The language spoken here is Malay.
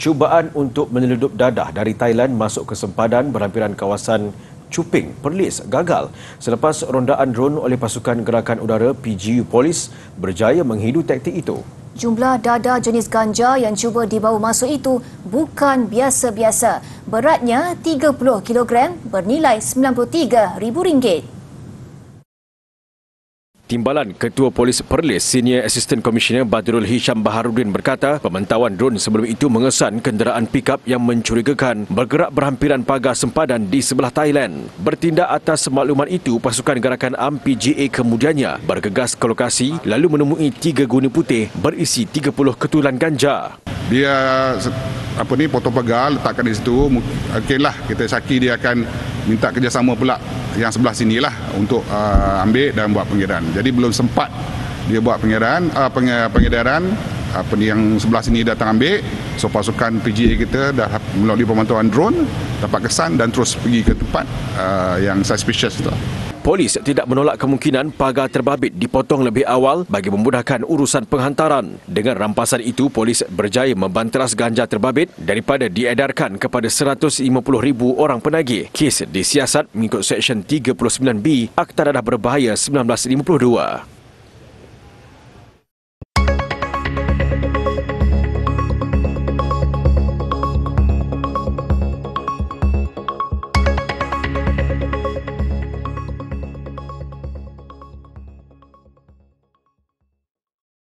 Cubaan untuk menyeludup dadah dari Thailand masuk ke sempadan berhampiran kawasan Cuping, Perlis gagal selepas rondaan drone oleh pasukan gerakan udara PGU Polis berjaya menghidu taktik itu. Jumlah dadah jenis ganja yang cuba dibawa masuk itu bukan biasa-biasa. Beratnya 30 kg bernilai RM93,000. Timbalan Ketua Polis Perlis Senior Assistant Commissioner Badrul Hisham Baharudin berkata pemantauan drone sebelum itu mengesan kenderaan pikap yang mencurigakan bergerak berhampiran pagar sempadan di sebelah Thailand. Bertindak atas makluman itu, pasukan gerakan AM PGA kemudiannya bergegas ke lokasi lalu menemui tiga guni putih berisi 30 ketulan ganja. Dia apa ni potong pagar letakkan di situ okeylah kita saki dia akan minta kerjasama pula yang sebelah sini lah untuk uh, ambil dan buat pengedaran. Jadi belum sempat dia buat pengedaran, uh, pengedaran apa ni yang sebelah sini datang ambil. So pasukan PGA kita dah melalui pemantauan drone dapat kesan dan terus pergi ke tempat uh, yang suspicious itu. Polis tidak menolak kemungkinan pagar terbabit dipotong lebih awal bagi memudahkan urusan penghantaran. Dengan rampasan itu, polis berjaya membanteras ganja terbabit daripada diedarkan kepada 150,000 orang penagih. Kes disiasat mengikut Seksyen 39B Akta Dadah Berbahaya 1952.